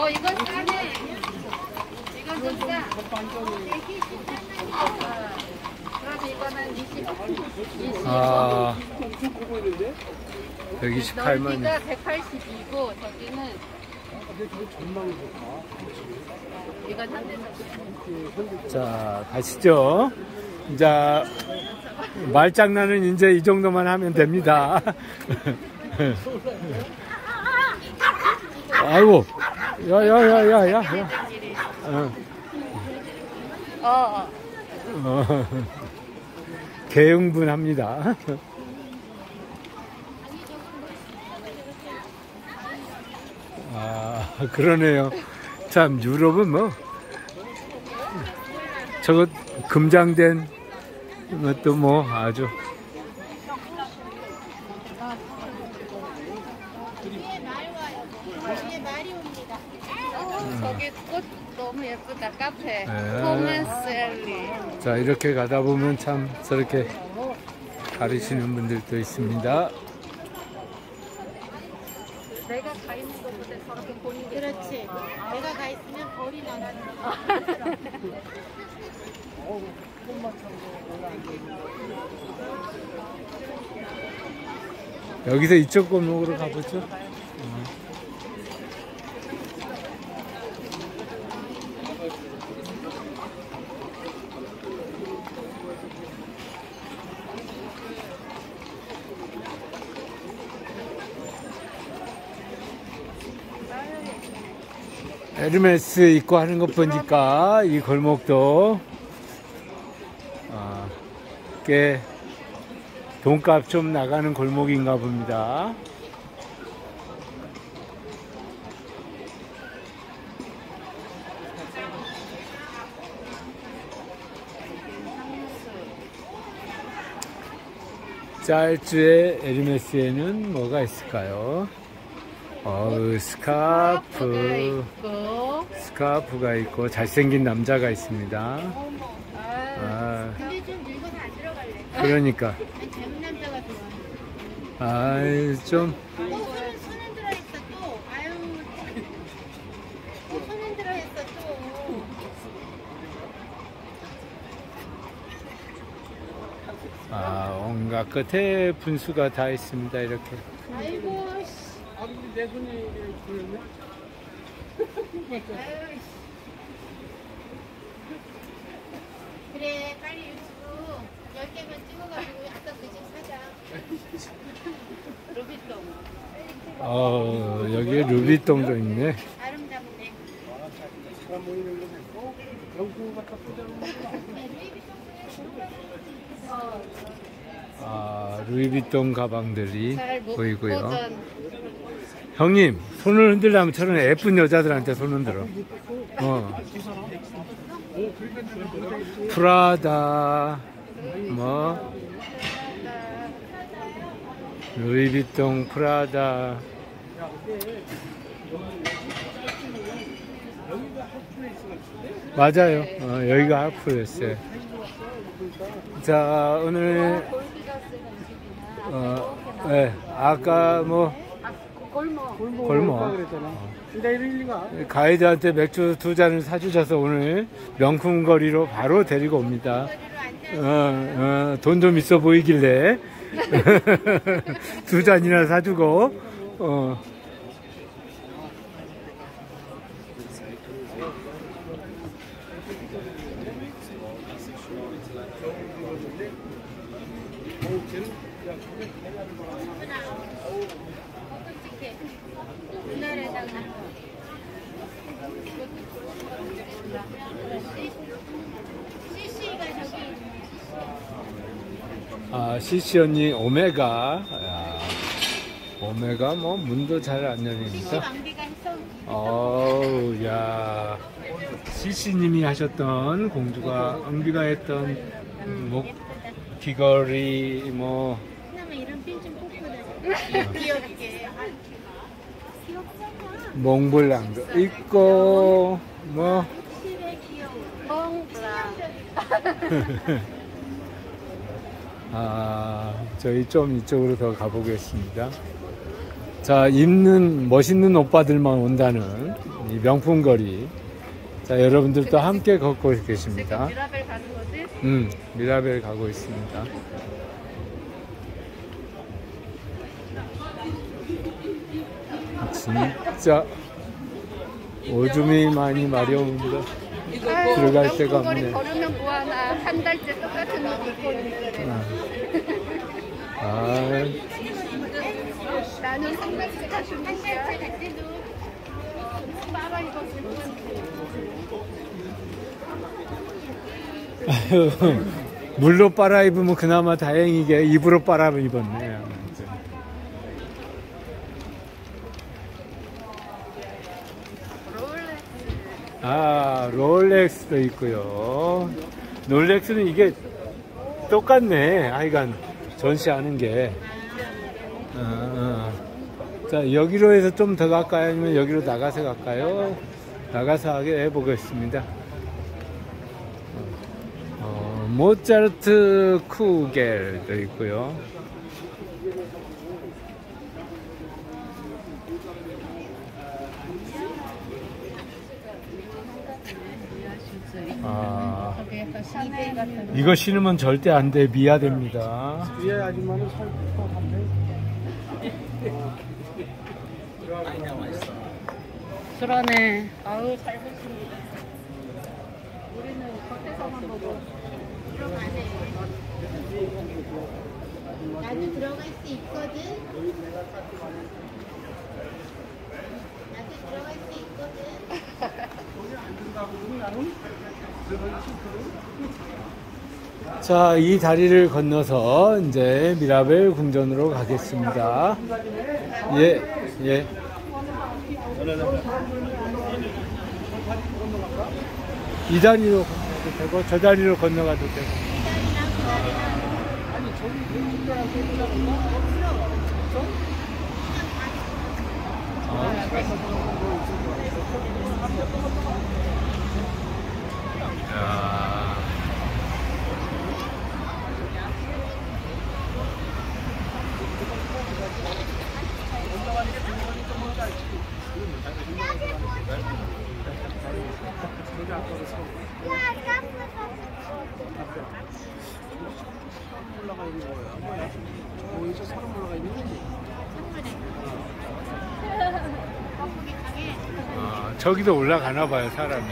어, 이건 싸네. 이건 좀 싸. 어, 그럼 이거는 20. 20. 아, 128만 넓이가 180이고 저기는 이건. 자, 가시죠. 이제 말장난은 이제 이 정도만 하면 됩니다. 아이고, 야, 야, 야, 야, 야. 야. 어, 어, 어. 어. 개흥분합니다. 아, 그러네요. 참, 유럽은 뭐, 저거 금장된 것도 뭐 아주 어, 저기 꽃 너무 예쁘다. 카페. 네. 토마스 엘리. 자 이렇게 가다 보면 참 저렇게 가르치는 분들도 있습니다. 내가 가 있는 것보다 저렇게 보는 게 그렇지. 내가 가 있으면 벌이 나가는 여기서 이쪽 골목으로 가보죠. 어. 에르메스 입고 하는 것 보니까 이 골목도 아, 꽤 돈값 좀 나가는 골목인가 봅니다. 짤주의 에르메스에는 뭐가 있을까요? 어우, 스카프, 있고. 스카프가 있고 잘생긴 남자가 있습니다. 아, 아, 근데 좀 늙어서 안 들어갈래. 그러니까. 난 젊은 남자가 좋아. 아, 좀 손은 들어 있어 또. 아, 온갖 끝에 분수가 다 있습니다. 이렇게. 아이고 씨. 아유, 씨. 그래 빨리 유튜브 10개만 찍어가지고 아까 그 집 사자. 루비똥. 어, 여기에 루비똥도 있네. 아름답네. 아, 루이비통 가방들이 보이고요. 형님, 손을 흔들려면 저런 예쁜 여자들한테 손 흔들어. 어. 프라다, 뭐, 루이비통, 프라다. 맞아요. 어, 여기가 하프였어요. 자, 오늘, 어, 네, 아까 뭐, 골목. 골목. 가이드한테 맥주 두 잔을 사주셔서 오늘 명품 거리로 바로 데리고 옵니다. 어, 어, 돈 좀 있어 보이길래 두 잔이나 사주고 어. 아, CC 언니 오메가 야, 오메가 뭐 문도 잘 안 열리니까. 어우 야 CC님이 하셨던 공주가 은비가 했던 목 귀걸이 뭐 그나마 이런 핀좀 뽑거든. 귀엽게. 몽블랑도 있고 뭐. 아, 저희 좀 이쪽으로 더 가보겠습니다. 자, 자, 입는 멋있는 오빠들만 온다는 이 명품 거리. 자, 여러분들도 함께 걷고 계십니다. 미라벨 가는 거지? 음, 미라벨 가고 있습니다. 진짜 오줌이 많이 마려운데 들어갈 데가 없네. 걸으면 뭐하나 한 달째 똑같은 옷 입고 있는데 아, 나는 한 달째 같은 한 옷이야 물로 빨아 입으면 그나마 다행이게 입으로 빨아 입었네. 아, 롤렉스도 있고요. 롤렉스는 이게 똑같네. 하여간 전시하는 게. 자, 여기로 해서 좀 더 갈까요? 아니면 여기로 나가서 갈까요? 나가서 하게 해보겠습니다. 어, 모차르트 쿠겔도 있고요. 아, 이거 신으면 절대 안 돼. 미아됩니다. 그러네 아우 잘 보시네 우리는 겉에서만 보고 들어가네. 나도 들어갈 수 있거든. 나도 들어갈 수 있거든. 자, 이 다리를 건너서 이제 미라벨 궁전으로 가겠습니다. 예, 예. 이 다리로 건너가도 되고, 저 다리로 건너가도 되고. 야. 아, 저기도 올라가나 봐요, 사람이.